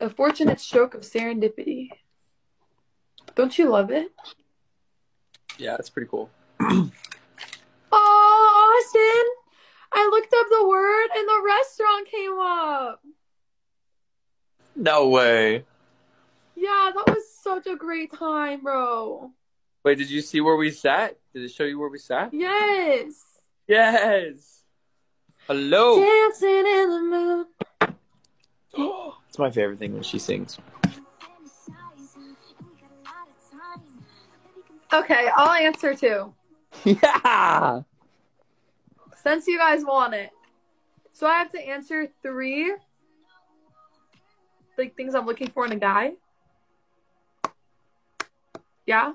A fortunate stroke of serendipity. Don't you love it? Yeah, it's pretty cool. Oh, Austin! I looked up the word and the restaurant came up. No way. Yeah, that was such a great time, bro. Wait, did you see where we sat? Did it show you where we sat? Yes. Yes. Hello. Dancing in the moon. Oh. It's my favorite thing when she sings. Okay, I'll answer too. Yeah. Since you guys want it. So I have to answer three like things I'm looking for in a guy. Yeah?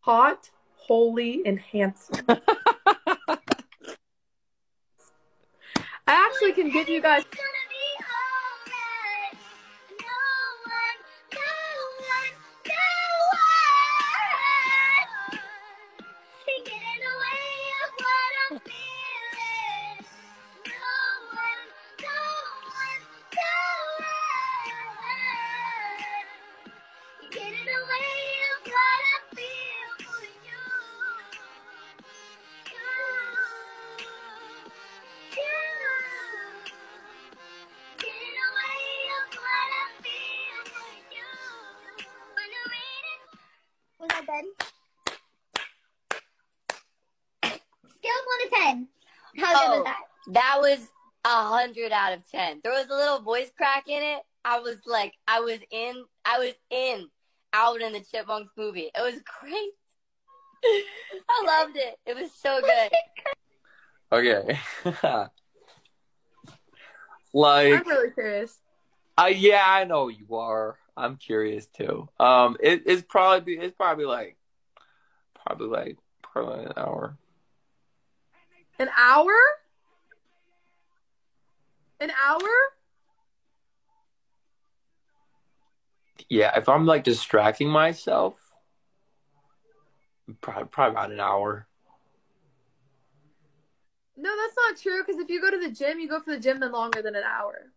Hot, holy, and handsome. I actually can give you guys Was I done? Scale of one to ten. How good Oh. was that? That was a hundred out of ten. There was a little voice crack in it. I was like, I was in, I was in out in the Chipmunks movie. It was great. I loved it. It was so good. Okay. like, I'm really curious. uh, yeah, I know you are. I'm curious too. Um, it, it's probably it's probably like probably like probably an hour. An hour? An hour? Yeah, if I'm like distracting myself, probably probably about an hour. No, that's not true. Because if you go to the gym, you go for the gym then longer than an hour.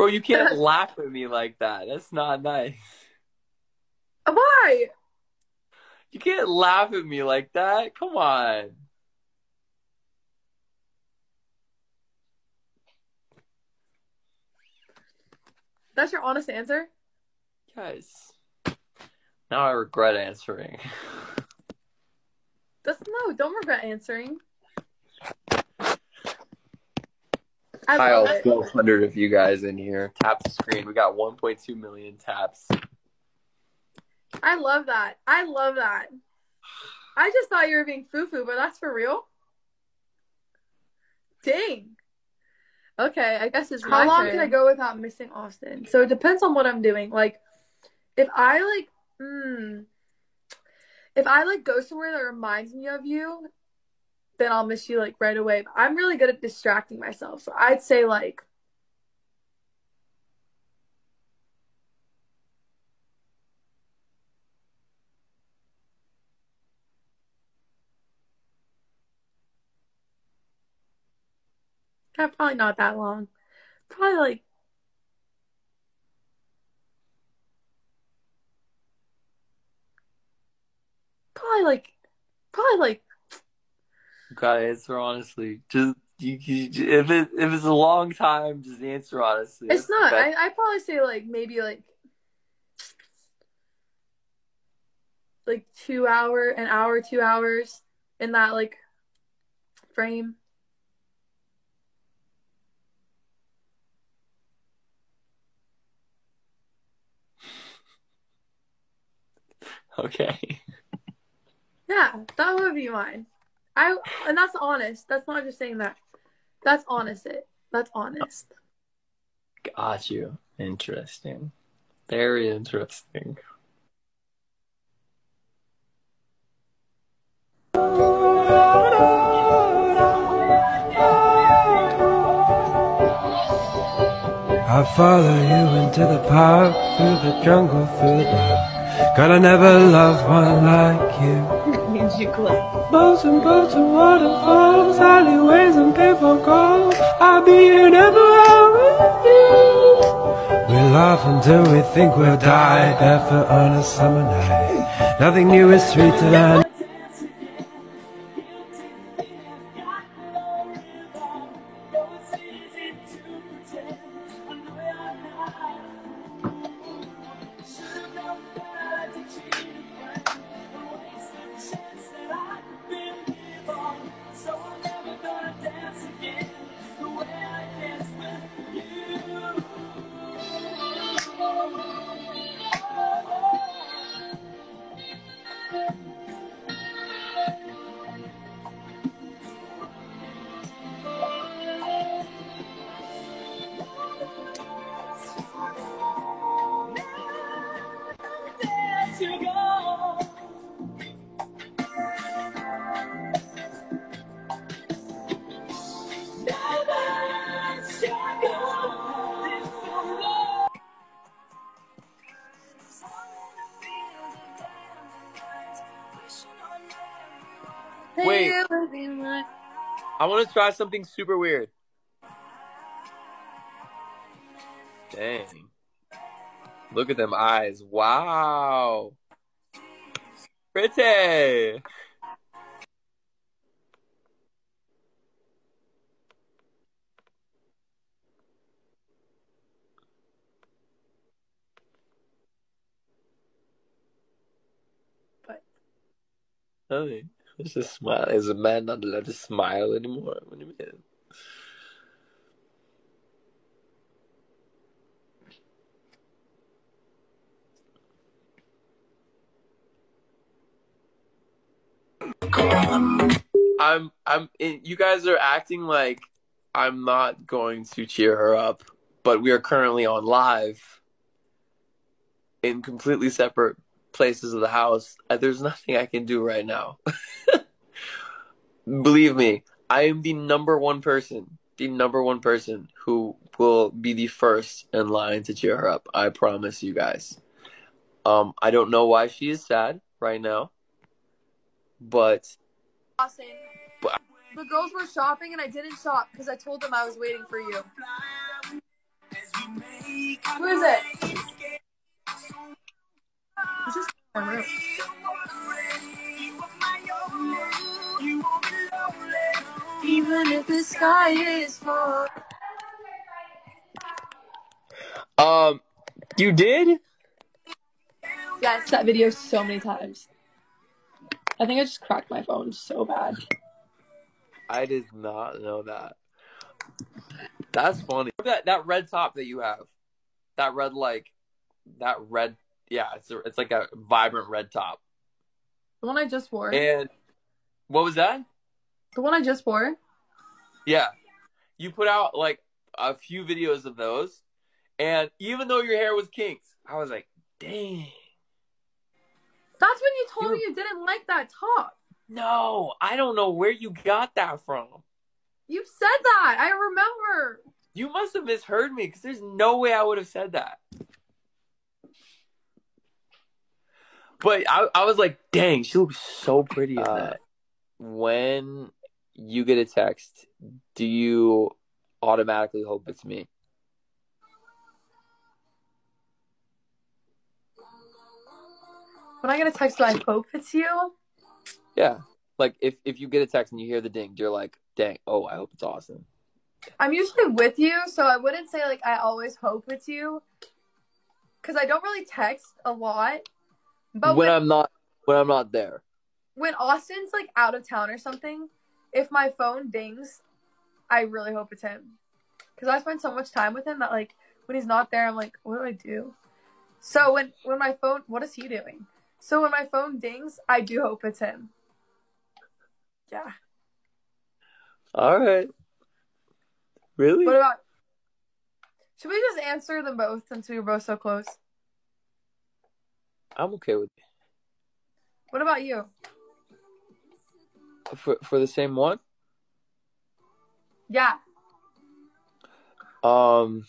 Bro, you can't laugh at me like that. That's not nice. Why? You can't laugh at me like that. Come on. That's your honest answer? Guys. Now I regret answering. That's no. Don't regret answering. I Kyle, love it. 1200 of you guys in here. Tap the screen. We got 1.2 million taps. I love that. I love that. I just thought you were being foo foo, but that's for real. Dang. Okay, I guess it's how long can I go without missing Austin? So it depends on what I'm doing. Like, if I like, hmm, if I like go somewhere that reminds me of you, then I'll miss you like right away. But I'm really good at distracting myself, so I'd say like Yeah, probably not that long. Probably like probably like probably like gotta answer honestly. Just you, you, if it if it's a long time, just answer honestly. it's That's not. I I probably say like maybe like like two hour, an hour, two hours in that like frame. Okay. Yeah, that would be mine. I and that's honest. That's not just saying that. That's honest. It. That's honest. Got you. Interesting. Very interesting. I'll follow you into the park, through the jungle, through the dark. God, I never loved one like you. Boats and boats and waterfalls, alleyways and people calls. I'll be here never you. We laugh until we think we'll die, barefoot on a summer night. Nothing new is sweeter than. Wait. I want to try something super weird. Dang. Look at them eyes. Wow. Pretty. Nothing. It's just smile. Is a man not allowed to smile anymore? What do you mean? I'm I'm you guys are acting like I'm not going to cheer her up, but we are currently on live in completely separate places of the house. There's nothing I can do right now. Believe me, I am the number one person, the number one person who will be the first in line to cheer her up. I promise you guys. Um, I don't know why she is sad right now, but Austin. The girls were shopping and I didn't shop because I told them I was waiting for you. Who is it? It's just my room. Even if the sky is far. Um, you did? Yes, that video so many times. I think I just cracked my phone so bad. I did not know that. That's funny. That that red top that you have, that red like, that red yeah, it's a, it's like a vibrant red top. The one I just wore. And what was that? The one I just wore. Yeah, you put out like a few videos of those, and even though your hair was kinks, I was like, dang. That's when you told you me you didn't like that top. No, I don't know where you got that from. You said that. I remember. You must have misheard me because there's no way I would have said that. But I, I was like, dang, she looks so pretty in uh, that. When you get a text, do you automatically hope it's me? When I get a text, do I hope it's you? Yeah. Like if, if you get a text and you hear the ding, you're like, dang, oh, I hope it's Austin. I'm usually with you, so I wouldn't say like I always hope it's you. Cause I don't really text a lot. But when, when I'm not when I'm not there. When Austin's like out of town or something, if my phone dings, I really hope it's him. Cause I spend so much time with him that like when he's not there, I'm like, what do I do? So when when my phone, what is he doing? So when my phone dings, I do hope it's him. Yeah. All right. Really? What about? Should we just answer them both since we were both so close? I'm okay with it. What about you? For for the same one? Yeah. Um